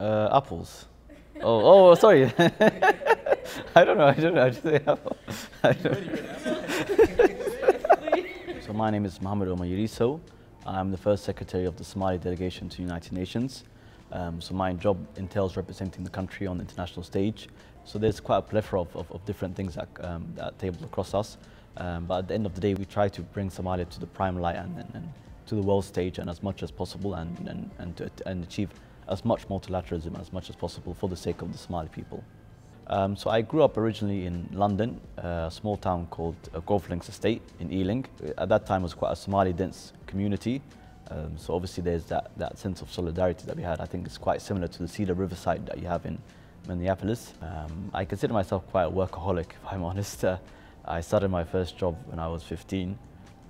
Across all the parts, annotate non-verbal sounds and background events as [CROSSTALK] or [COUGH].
Uh, apples. Oh, oh, sorry. [LAUGHS] I don't know. I don't know. I just say apple. [LAUGHS] I don't so my name is Mohamed Omar Yarisow. I'm the first secretary of the Somali delegation to the United Nations. Um, so my job entails representing the country on the international stage. So there's quite a plethora of, of, of different things that, um, that table across us. Um, but at the end of the day, we try to bring Somalia to the prime light and, and, and to the world stage and as much as possible and, and, and, to, and achieve as much multilateralism as much as possible for the sake of the Somali people. Um, so I grew up originally in London, a small town called uh, Golf Links Estate in Ealing. At that time it was quite a Somali dense community. Um, so obviously there's that, that sense of solidarity that we had. I think it's quite similar to the Cedar Riverside that you have in Minneapolis. Um, I consider myself quite a workaholic, if I'm [LAUGHS] honest. Uh, I started my first job when I was 15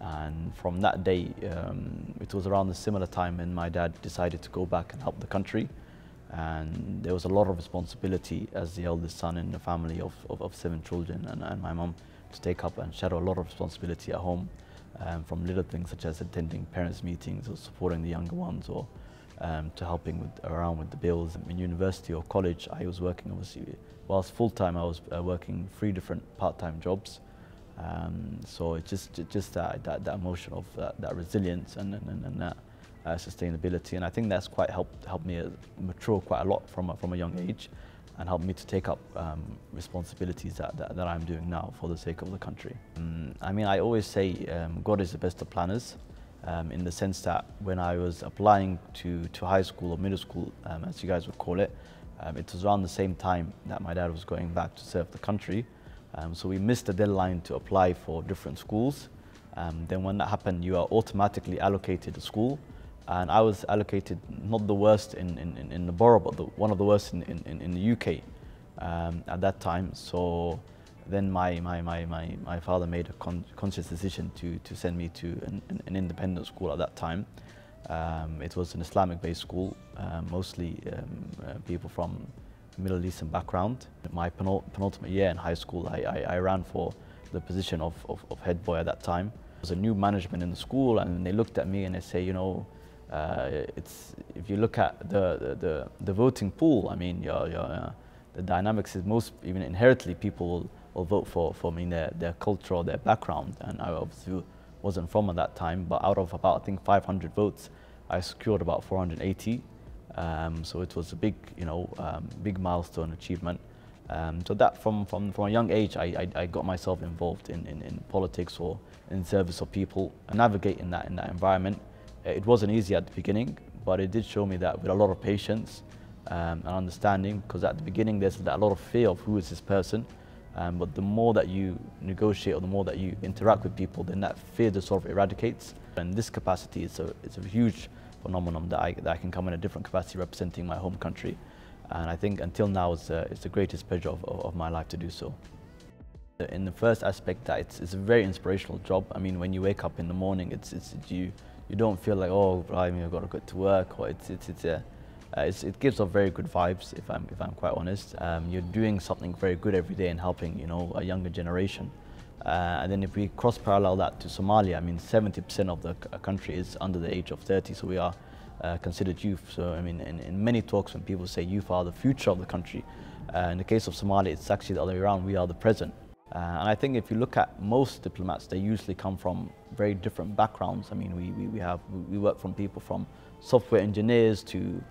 and from that day, um, it was around the similar time when my dad decided to go back and help the country. And there was a lot of responsibility as the eldest son in a family of, of, of seven children and, and my mum to take up and shadow a lot of responsibility at home um, from little things such as attending parents' meetings or supporting the younger ones or um, to helping with, around with the bills. In university or college, I was working obviously, whilst full-time I was uh, working three different part-time jobs. Um, so it's just just that that, that emotion of uh, that resilience and and, and that uh, sustainability, and I think that's quite helped helped me uh, mature quite a lot from a, from a young age, and helped me to take up um, responsibilities that, that, that I'm doing now for the sake of the country. Um, I mean, I always say um, God is the best of planners. Um, in the sense that when I was applying to, to high school or middle school, um, as you guys would call it, it was around the same time that my dad was going back to serve the country. Um, so we missed the deadline to apply for different schools. Um, then when that happened, you are automatically allocated a school. And I was allocated not the worst in, in, in the borough, but the, one of the worst in, in, in the UK um, at that time. So then my, my, my, my, my father made a con conscious decision to, to send me to an, an independent school at that time. Um, it was an Islamic-based school, uh, mostly um, uh, people from Middle Eastern background. My penultimate year in high school, I, I, I ran for the position of, of, of, head boy at that time. There was a new management in the school and they looked at me and they say, you know, uh, it's, if you look at the, the, the, voting pool, I mean, uh, the dynamics is most, even inherently, people will, will vote for, for I mean, their, their culture or their background. And I obviously wasn't from at that time, but out of about, I think, 500 votes, I secured about 480. Um, so it was a big, you know, um, big milestone achievement. Um, so that from, from, from a young age, I, I, I got myself involved in, in, in, politics or in service of people, and navigating that in that environment. It wasn't easy at the beginning, but it did show me that with a lot of patience um, and understanding, because at the beginning there's a lot of fear of who is this person, um, but the more that you negotiate or the more that you interact with people, then that fear just sort of eradicates. And this capacity is a, it's a huge phenomenon that I, that I can come in a different capacity representing my home country. And I think until now it's, uh, it's the greatest pleasure of, of, my life to do so. In the first aspect, that it's, it's a very inspirational job. I mean, when you wake up in the morning, it's, it's, you, you don't feel like, oh, I mean, I've got to go to work, or it's, it's, it's, uh, it's, it gives off very good vibes, if I'm, if I'm quite honest. Um, you're doing something very good every day and helping, you know, a younger generation. Uh, and then if we cross parallel that to Somalia, I mean, 70% of the country is under the age of 30, so we are uh, considered youth. So, I mean, in, in, many talks when people say youth are the future of the country, uh, in the case of Somalia, it's actually the other way around, we are the present. Uh, and I think if you look at most diplomats, they usually come from very different backgrounds. I mean, we, we, we have, we work from people from software engineers to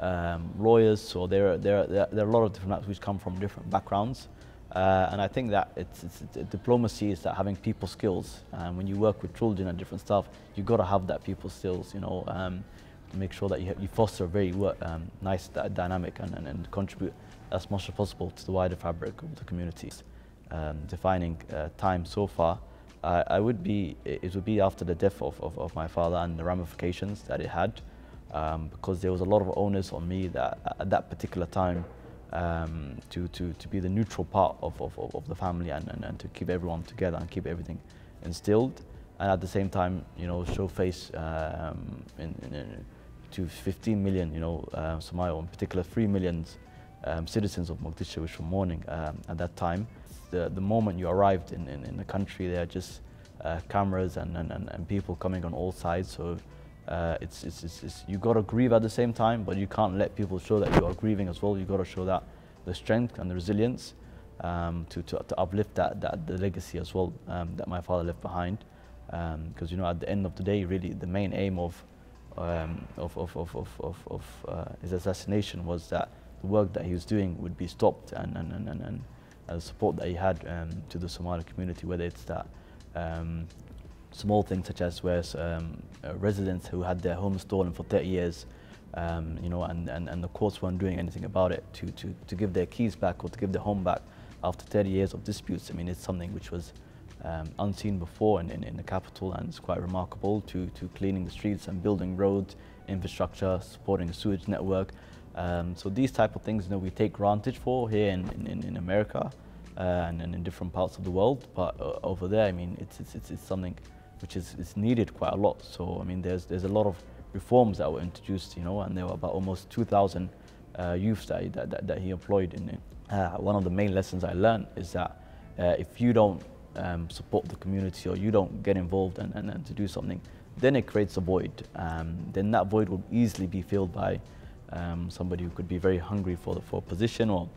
um, lawyers, so there are, there, are, there are a lot of diplomats which come from different backgrounds. Uh, and I think that it's, it's, it's, diplomacy is that having people skills. And when you work with children and different stuff, you've got to have that people skills, you know, um, to make sure that you, you foster a very um, nice dynamic and, and, and, contribute as much as possible to the wider fabric of the communities. Um, defining uh, time so far, uh, I would be, it would be after the death of, of, of my father and the ramifications that it had, um, because there was a lot of onus on me that at that particular time um, to, to, to be the neutral part of, of, of the family and, and, and, to keep everyone together and keep everything instilled. And at the same time, you know, show face um, in, in, to 15 million, you know, uh, Somalia, in particular 3 million um, citizens of Mogadishu which were mourning um, at that time. The, the moment you arrived in, in, in the country, there are just uh, cameras and, and, and people coming on all sides. So uh, it's, it's, it's, it's, you got to grieve at the same time, but you can't let people show that you are grieving as well. You've got to show that the strength and the resilience um, to, to, to, uplift that, that the legacy as well um, that my father left behind. Because um, you know, at the end of the day, really, the main aim of um, of, of, of, of, of uh, his assassination was that the work that he was doing would be stopped and, and, and, and, and the support that he had um, to the Somali community, whether it's that um, small things such as where um, uh, residents who had their homes stolen for 30 years, um, you know, and, and, and the courts weren't doing anything about it to, to, to give their keys back or to give their home back after 30 years of disputes. I mean, it's something which was um, unseen before in, in, in, the capital and it's quite remarkable to, to cleaning the streets and building roads, infrastructure, supporting a sewage network. Um, so these type of things you know, we take granted for here in, in, in America uh, and, and, in different parts of the world. But uh, over there, I mean, it's, it's, it's, it's something which is, is needed quite a lot. So, I mean, there's, there's a lot of reforms that were introduced, you know, and there were about almost 2,000 uh, youths that, that, that, he employed in it. Uh, one of the main lessons I learned is that uh, if you don't um, support the community or you don't get involved and, and, and to do something, then it creates a void. Um, then that void will easily be filled by um, somebody who could be very hungry for, the, for a position or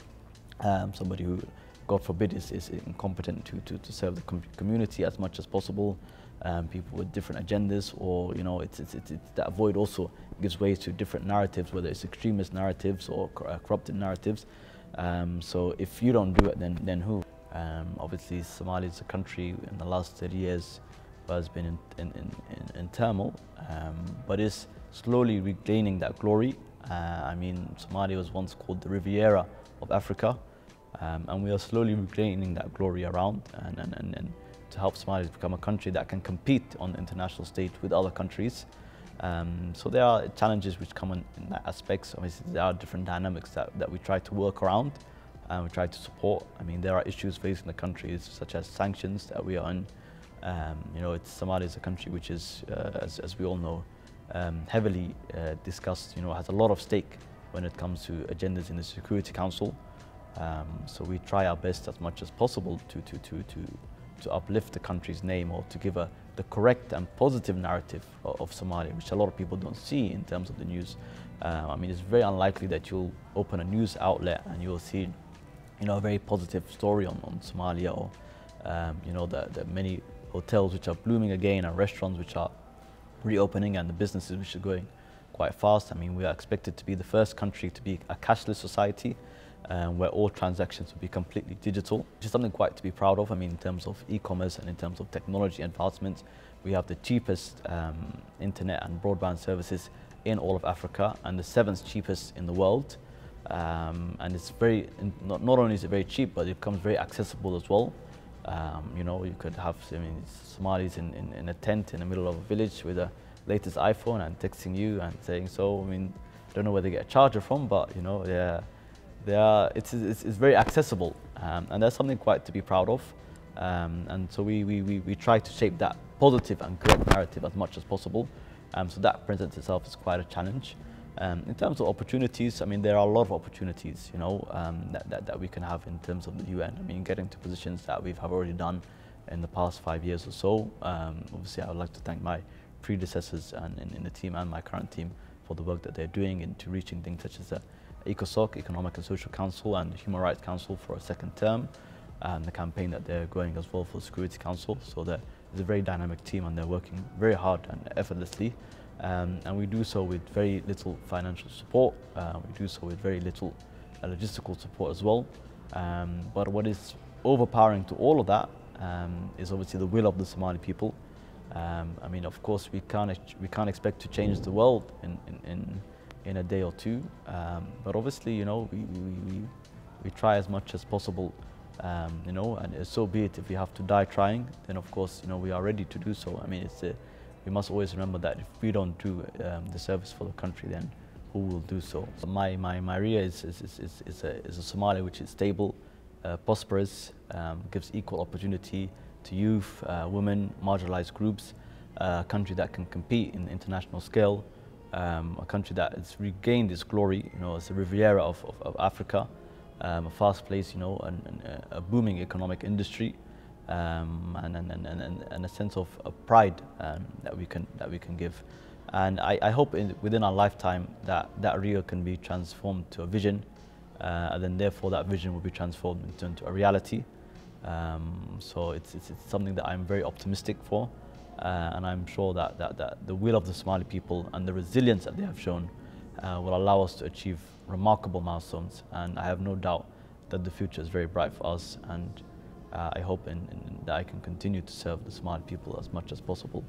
um, somebody who, God forbid, is, is incompetent to, to, to serve the com community as much as possible. Um, people with different agendas or, you know, it's, it's, it's, it's, that void also gives way to different narratives, whether it's extremist narratives or uh, corrupted narratives. Um, so if you don't do it, then, then who? Um, obviously, Somalia is a country in the last 30 years has been in, in, in, in turmoil, um, but is slowly regaining that glory. Uh, I mean, Somalia was once called the Riviera of Africa, um, and we are slowly regaining that glory around and, and, and, and, to help Somalia become a country that can compete on the international stage with other countries. Um, so there are challenges which come in, in that aspect. Obviously, there are different dynamics that, that we try to work around and we try to support. I mean, there are issues facing the countries such as sanctions that we are in. Um, you know, it's, Somalia is a country which is, uh, as, as, we all know, um, heavily uh, discussed, you know, has a lot of stake when it comes to agendas in the Security Council. Um, so we try our best as much as possible to, to, to, to, to uplift the country's name or to give a, the correct and positive narrative of, of Somalia, which a lot of people don't see in terms of the news. Uh, I mean, it's very unlikely that you'll open a news outlet and you'll see you know, a very positive story on, on Somalia or, um, you know, the, the many hotels which are blooming again and restaurants which are reopening and the businesses which are going quite fast. I mean, we are expected to be the first country to be a cashless society um, where all transactions will be completely digital, which is something quite to be proud of. I mean, in terms of e-commerce and in terms of technology advancements, we have the cheapest um, internet and broadband services in all of Africa and the seventh cheapest in the world. Um, and it's very, not, not only is it very cheap, but it becomes very accessible as well. Um, you know, you could have I mean, Somalis in, in, in, a tent in the middle of a village with the latest iPhone and texting you and saying so. I mean, I don't know where they get a charger from, but you know, they're, they are, it's, it's, it's very accessible. Um, and that's something quite to be proud of. Um, and so we, we, we, we, try to shape that positive and correct narrative as much as possible. Um, so that presents itself as quite a challenge. Um, in terms of opportunities, I mean, there are a lot of opportunities, you know, um, that, that, that, we can have in terms of the UN. I mean, getting to positions that we have already done in the past five years or so. Um, obviously, I would like to thank my predecessors and in, in, the team and my current team for the work that they're doing into reaching things such as the ECOSOC, Economic and Social Council, and the Human Rights Council for a second term, and the campaign that they're going as well for the Security Council. So there's a very dynamic team and they're working very hard and effortlessly. Um, and we do so with very little financial support. Uh, we do so with very little uh, logistical support as well. Um, but what is overpowering to all of that um, is obviously the will of the Somali people. Um, I mean, of course, we can't we can't expect to change the world in, in, in a day or two. Um, but obviously, you know, we, we, we, try as much as possible. Um, you know, and so be it. If we have to die trying, then of course, you know, we are ready to do so. I mean, it's a we must always remember that if we don't do um, the service for the country, then who will do so? so my, my, my area is, is, is, is, a, is a Somalia which is stable, uh, prosperous, um, gives equal opportunity to youth, uh, women, marginalized groups, uh, a country that can compete in international scale, um, a country that has regained its glory, you know, as a Riviera of, of, of Africa, um, a fast place, you know, and, and a booming economic industry um, and, and, and, and, a sense of, of pride um, that we can that we can give. And I, I hope in, within our lifetime that that Rio can be transformed to a vision, uh, and then therefore that vision will be transformed into, into a reality. Um, so it's, it's, it's, something that I'm very optimistic for, uh, and I'm sure that, that, that, the will of the Somali people and the resilience that they have shown uh, will allow us to achieve remarkable milestones. And I have no doubt that the future is very bright for us, and uh, I hope in, in, that I can continue to serve the Somali people as much as possible.